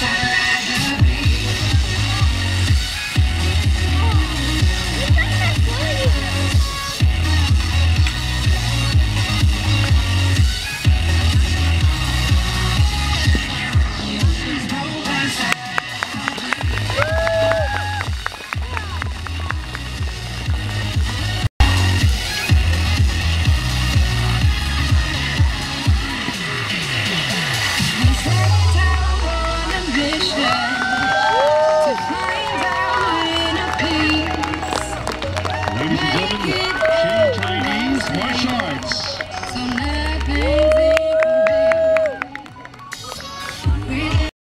Saturday.